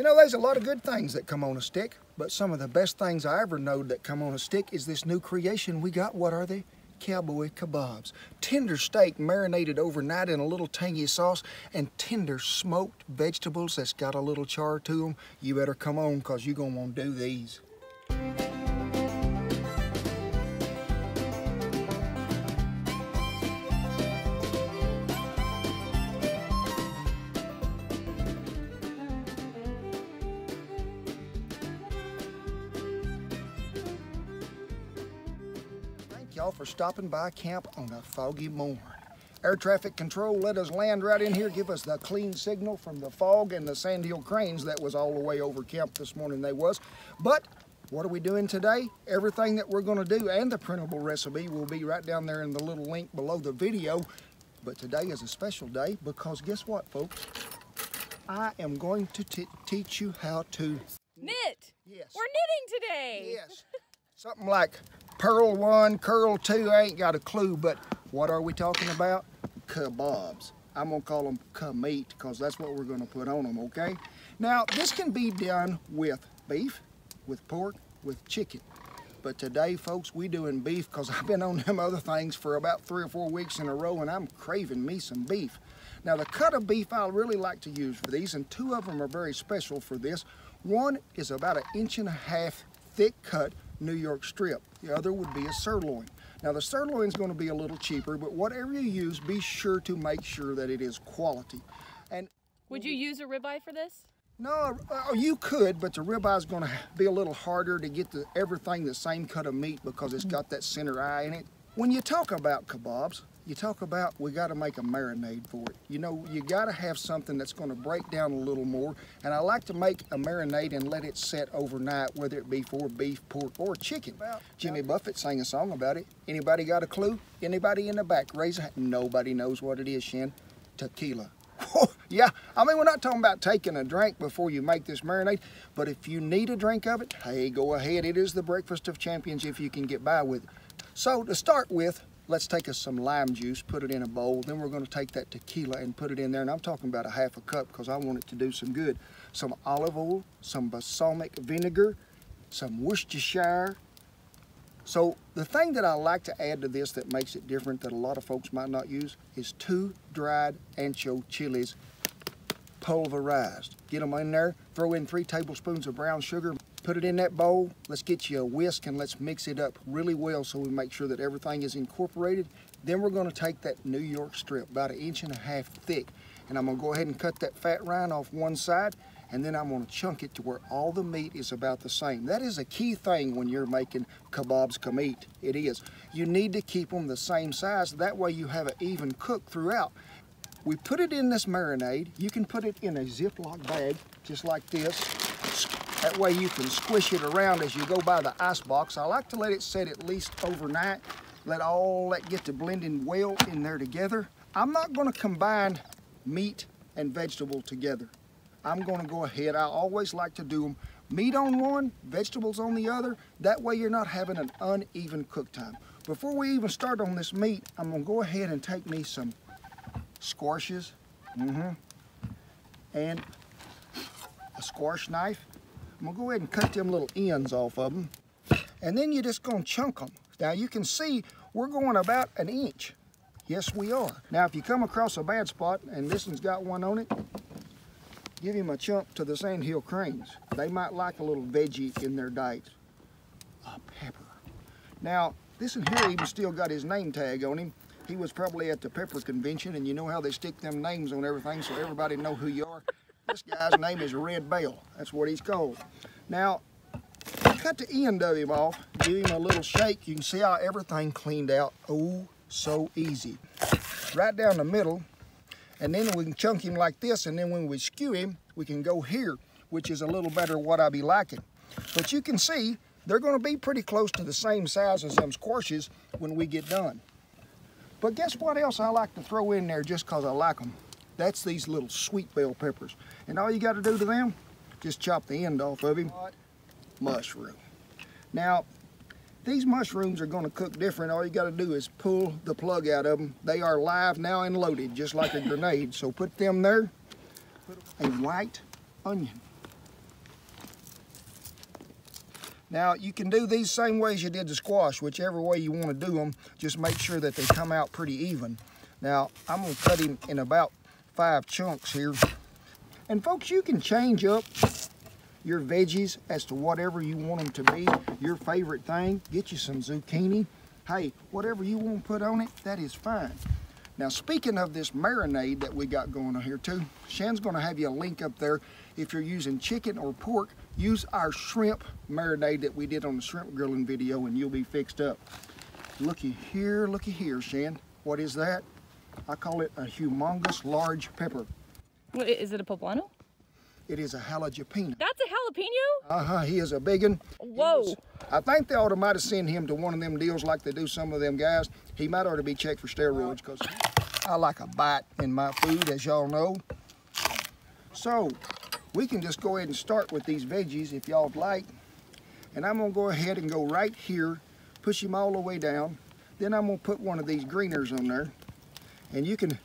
You know, there's a lot of good things that come on a stick, but some of the best things I ever knowed that come on a stick is this new creation we got. What are they? Cowboy kebabs. Tender steak marinated overnight in a little tangy sauce and tender smoked vegetables that's got a little char to them. You better come on because you're going to want to do these. Y'all for stopping by camp on a foggy morn. Air traffic control let us land right in here, give us the clean signal from the fog and the sandhill cranes that was all the way over camp this morning they was. But what are we doing today? Everything that we're gonna do and the printable recipe will be right down there in the little link below the video. But today is a special day because guess what folks? I am going to teach you how to knit. Yes. We're knitting today. Yes. Something like Purl one, curl two, I ain't got a clue, but what are we talking about? Kebabs. I'm gonna call them ka-meat because that's what we're gonna put on them, okay? Now, this can be done with beef, with pork, with chicken. But today, folks, we doing beef because I've been on them other things for about three or four weeks in a row and I'm craving me some beef. Now, the cut of beef I really like to use for these, and two of them are very special for this. One is about an inch and a half thick cut New York strip. The other would be a sirloin. Now the sirloin is going to be a little cheaper, but whatever you use, be sure to make sure that it is quality. And Would you use a ribeye for this? No, uh, you could, but the ribeye is going to be a little harder to get the, everything the same cut of meat because it's got that center eye in it. When you talk about kebabs, you talk about we got to make a marinade for it. You know, you got to have something that's going to break down a little more. And I like to make a marinade and let it set overnight, whether it be for beef, pork, or chicken. Jimmy Buffett sang a song about it. Anybody got a clue? Anybody in the back? Raise a hand. Nobody knows what it is, Shin. Tequila. yeah, I mean, we're not talking about taking a drink before you make this marinade, but if you need a drink of it, hey, go ahead. It is the breakfast of champions if you can get by with it. So to start with, let's take us some lime juice, put it in a bowl. Then we're going to take that tequila and put it in there. And I'm talking about a half a cup because I want it to do some good. Some olive oil, some balsamic vinegar, some Worcestershire. So the thing that I like to add to this that makes it different that a lot of folks might not use is two dried ancho chilies pulverized. Get them in there, throw in three tablespoons of brown sugar, Put it in that bowl. Let's get you a whisk and let's mix it up really well so we make sure that everything is incorporated. Then we're gonna take that New York strip, about an inch and a half thick, and I'm gonna go ahead and cut that fat rind off one side, and then I'm gonna chunk it to where all the meat is about the same. That is a key thing when you're making kebabs ka-meat. It is. You need to keep them the same size. That way you have an even cook throughout. We put it in this marinade. You can put it in a Ziploc bag, just like this. That way you can squish it around as you go by the ice box. I like to let it set at least overnight. Let all that get to blending well in there together. I'm not gonna combine meat and vegetable together. I'm gonna go ahead, I always like to do them meat on one, vegetables on the other. That way you're not having an uneven cook time. Before we even start on this meat, I'm gonna go ahead and take me some squashes, mm -hmm, and a squash knife. I'm gonna go ahead and cut them little ends off of them. And then you're just gonna chunk them. Now you can see we're going about an inch. Yes, we are. Now if you come across a bad spot, and this one's got one on it, give him a chunk to the sandhill cranes. They might like a little veggie in their diet. A pepper. Now, this one here even still got his name tag on him. He was probably at the pepper convention, and you know how they stick them names on everything so everybody know who you are. This guy's name is Red Bell. That's what he's called. Now, cut the end of him off, give him a little shake. You can see how everything cleaned out. Oh, so easy. Right down the middle, and then we can chunk him like this, and then when we skew him, we can go here, which is a little better what I be liking. But you can see, they're gonna be pretty close to the same size as them squashes when we get done. But guess what else I like to throw in there just because I like them? That's these little sweet bell peppers. And all you got to do to them, just chop the end off of him. Mushroom. Now, these mushrooms are going to cook different. All you got to do is pull the plug out of them. They are live now and loaded, just like a grenade. So put them there. A white onion. Now you can do these same ways you did the squash, whichever way you want to do them. Just make sure that they come out pretty even. Now I'm gonna cut him in about five chunks here. And folks, you can change up your veggies as to whatever you want them to be. Your favorite thing, get you some zucchini. Hey, whatever you want to put on it, that is fine. Now speaking of this marinade that we got going on here too, Shan's gonna have you a link up there. If you're using chicken or pork, use our shrimp marinade that we did on the shrimp grilling video and you'll be fixed up. Looky here, looky here, Shan. What is that? I call it a humongous large pepper. What, is it a poblano? It is a jalapeno. That's a jalapeno? Uh-huh, he is a big one. Whoa. I think they ought to might have sent him to one of them deals like they do some of them guys. He might ought to be checked for steroids because I like a bite in my food, as y'all know. So, we can just go ahead and start with these veggies if y'all would like. And I'm gonna go ahead and go right here, push him all the way down. Then I'm gonna put one of these greeners on there. And you can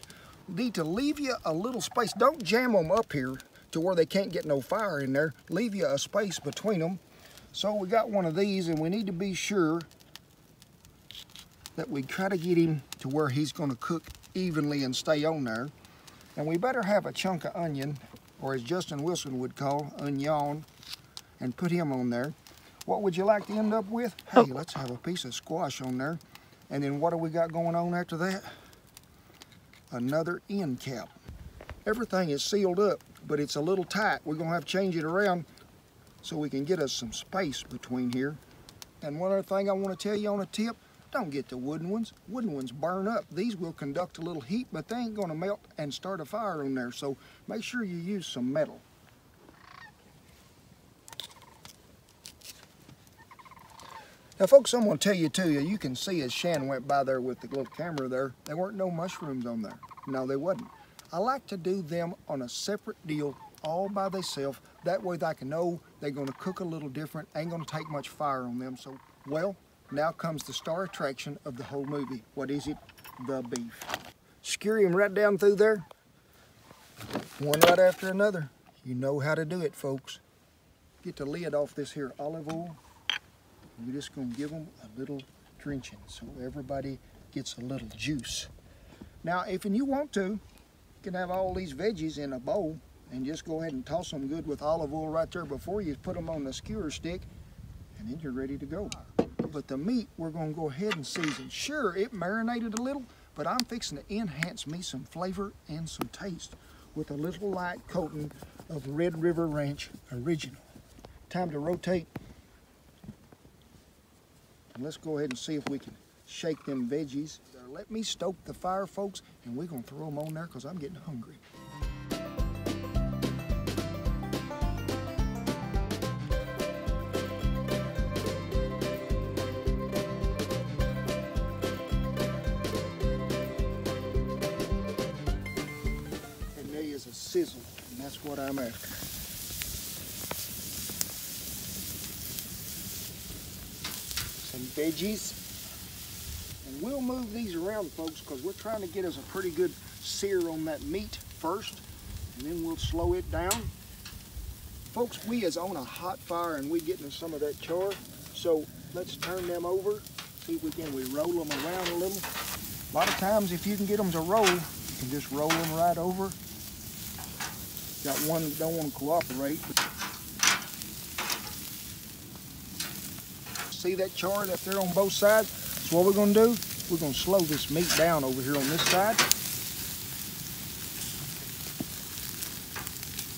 need to leave you a little space. Don't jam them up here to where they can't get no fire in there. Leave you a space between them. So we got one of these and we need to be sure that we try to get him to where he's gonna cook evenly and stay on there. And we better have a chunk of onion, or as Justin Wilson would call, onion, and put him on there. What would you like to end up with? Oh. Hey, oh. let's have a piece of squash on there. And then what do we got going on after that? Another end cap. Everything is sealed up, but it's a little tight. We're gonna have to change it around so we can get us some space between here. And one other thing I wanna tell you on a tip, don't get the wooden ones. Wooden ones burn up. These will conduct a little heat, but they ain't gonna melt and start a fire on there. So make sure you use some metal. Now folks, I'm gonna tell you too, you can see as Shan went by there with the little camera there, there weren't no mushrooms on there. No, they wasn't. I like to do them on a separate deal all by themselves. That way I can know they're gonna cook a little different, ain't gonna take much fire on them. So, well, now comes the star attraction of the whole movie. What is it? The beef. Skewer right down through there. One right after another. You know how to do it, folks. Get the lid off this here olive oil. We're just gonna give them a little drenching so everybody gets a little juice. Now, if and you want to, you can have all these veggies in a bowl and just go ahead and toss them good with olive oil right there before you put them on the skewer stick and then you're ready to go. But the meat, we're gonna go ahead and season. Sure, it marinated a little, but I'm fixing to enhance me some flavor and some taste with a little light coating of Red River Ranch Original. Time to rotate. And let's go ahead and see if we can shake them veggies. Let me stoke the fire, folks, and we're gonna throw them on there because I'm getting hungry. And there is a sizzle, and that's what I'm after. Some veggies. And we'll move these around, folks, because we're trying to get us a pretty good sear on that meat first, and then we'll slow it down. Folks, we is on a hot fire, and we getting some of that char, so let's turn them over, see if we can we roll them around a little. A lot of times, if you can get them to roll, you can just roll them right over Got one that don't want to cooperate. See that char up there on both sides? So what we're to do, we're to slow this meat down over here on this side.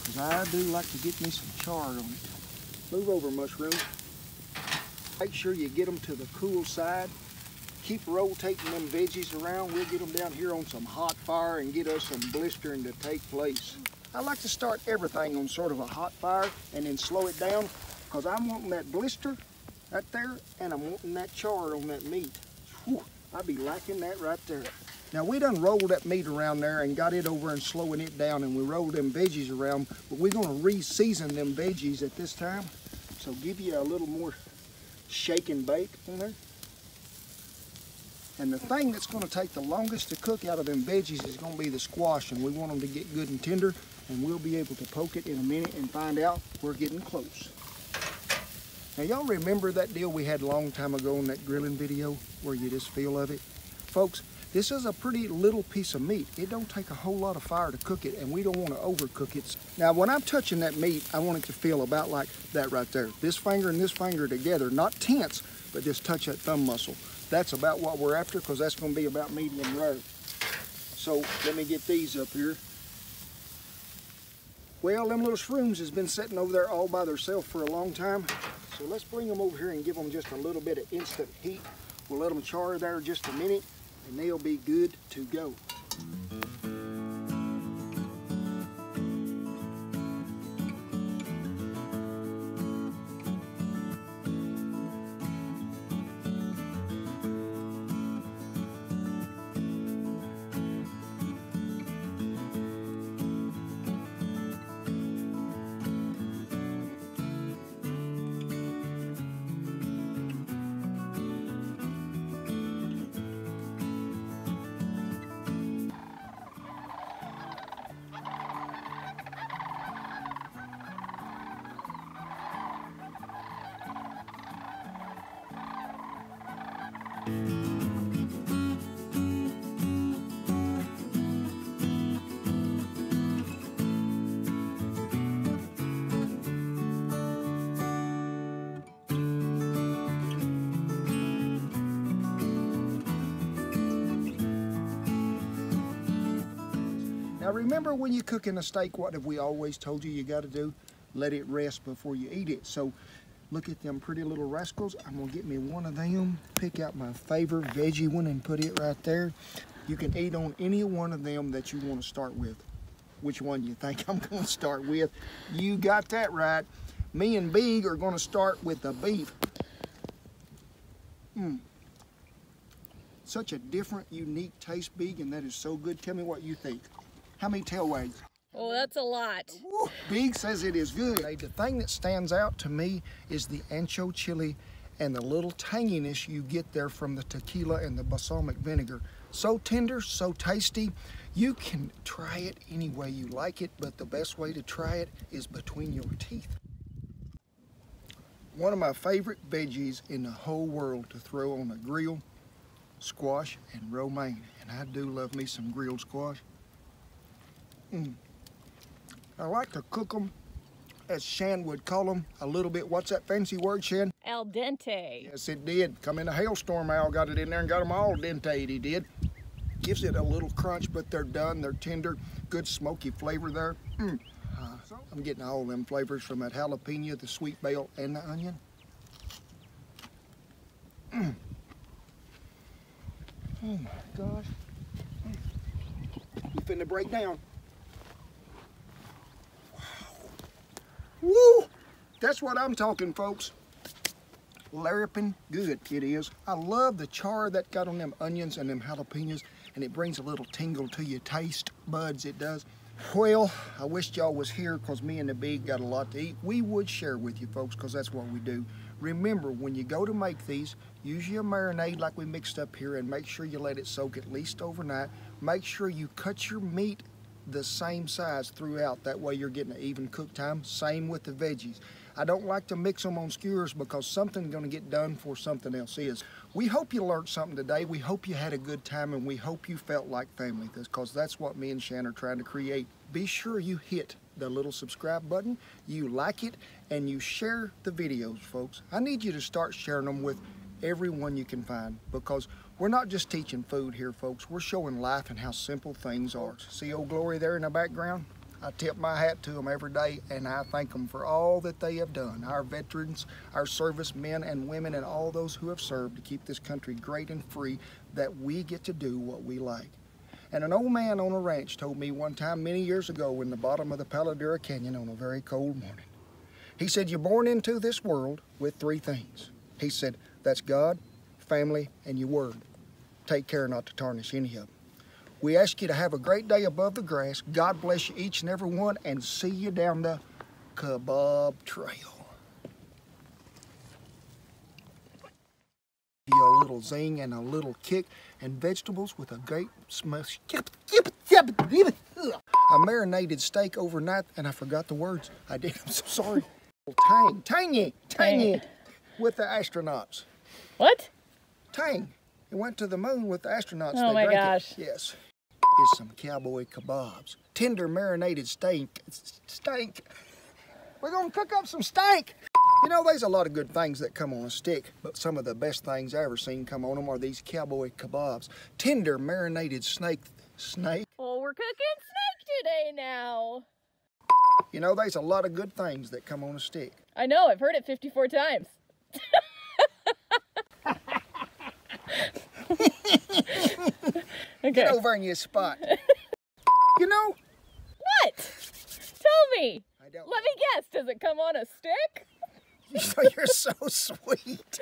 Because I do like to get me some char on it. Move over, mushroom. Make sure you get them to the cool side. Keep rotating them veggies around. We'll get them down here on some hot fire and get us some blistering to take place. I like to start everything on sort of a hot fire and then slow it down because I'm wanting that blister right there and I'm wanting that char on that meat. Whew, I'd be liking that right there. Now we done rolled that meat around there and got it over and slowing it down and we rolled them veggies around, but we're gonna re-season them veggies at this time. So give you a little more shake and bake in there. And the thing that's gonna take the longest to cook out of them veggies is gonna be the squash and we want them to get good and tender and we'll be able to poke it in a minute and find out we're getting close. Now y'all remember that deal we had a long time ago in that grilling video where you just feel of it? Folks, this is a pretty little piece of meat. It don't take a whole lot of fire to cook it and we don't want to overcook it. Now when I'm touching that meat, I want it to feel about like that right there. This finger and this finger together, not tense, but just touch that thumb muscle. That's about what we're after because that's going to be about medium rare. So let me get these up here. Well, them little shrooms has been sitting over there all by themselves for a long time. So let's bring them over here and give them just a little bit of instant heat. We'll let them char there just a minute and they'll be good to go. Now remember when you're cooking a steak, what have we always told you you got to do? Let it rest before you eat it. So look at them pretty little rascals. I'm gonna get me one of them, pick out my favorite veggie one and put it right there. You can eat on any one of them that you wanna start with. Which one do you think I'm gonna start with? You got that right. Me and Big are gonna start with the beef. Mmm. Such a different, unique taste, Big, and that is so good. Tell me what you think. How many tail wags? Oh, that's a lot. Big says it is good. The thing that stands out to me is the ancho chili and the little tanginess you get there from the tequila and the balsamic vinegar. So tender, so tasty. You can try it any way you like it, but the best way to try it is between your teeth. One of my favorite veggies in the whole world to throw on a grill, squash and romaine. And I do love me some grilled squash. Mm. I like to cook them, as Shan would call them, a little bit, what's that fancy word, Shan? Al dente. Yes, it did. Come in a hailstorm, Al got it in there and got them all dente, he did. Gives it a little crunch, but they're done, they're tender, good smoky flavor there. Mm. Uh, I'm getting all them flavors from that jalapeno, the sweet bell, and the onion. Mm. Oh my gosh. You finna break down. Woo! That's what I'm talking, folks. Larapin good it is. I love the char that got on them onions and them jalapenos, and it brings a little tingle to your taste buds, it does. Well, I wish y'all was here because me and the big got a lot to eat. We would share with you folks because that's what we do. Remember, when you go to make these, use your marinade like we mixed up here and make sure you let it soak at least overnight. Make sure you cut your meat the same size throughout. That way you're getting an even cook time. Same with the veggies. I don't like to mix them on skewers because something's going to get done for something else is. We hope you learned something today. We hope you had a good time and we hope you felt like family because that's what me and Shan are trying to create. Be sure you hit the little subscribe button, you like it, and you share the videos, folks. I need you to start sharing them with everyone you can find because we're not just teaching food here, folks. We're showing life and how simple things are. See Old Glory there in the background? I tip my hat to them every day and I thank them for all that they have done. Our veterans, our servicemen and women, and all those who have served to keep this country great and free that we get to do what we like. And an old man on a ranch told me one time many years ago in the bottom of the Palo Duro Canyon on a very cold morning. He said, You're born into this world with three things. He said, That's God, family, and your word. Take care not to tarnish any of them. We ask you to have a great day above the grass. God bless you each and every one, and see you down the Kabob Trail. You a little zing and a little kick, and vegetables with a great smell. A marinated steak overnight, and I forgot the words. I did. I'm so sorry. Tang, tangy, tangy. with the astronauts. What? Tang. It went to the moon with the astronauts. Oh they my gosh. It. Yes. Here's some cowboy kebabs. Tender marinated steak. Steak. We're gonna cook up some steak. You know, there's a lot of good things that come on a stick, but some of the best things I ever seen come on them are these cowboy kebabs. Tender marinated snake. Snake. Well, we're cooking snake today now. You know, there's a lot of good things that come on a stick. I know, I've heard it 54 times. okay. Get over in your spot. you know, What? Tell me. I don't. Let me guess. Does it come on a stick? You're so sweet.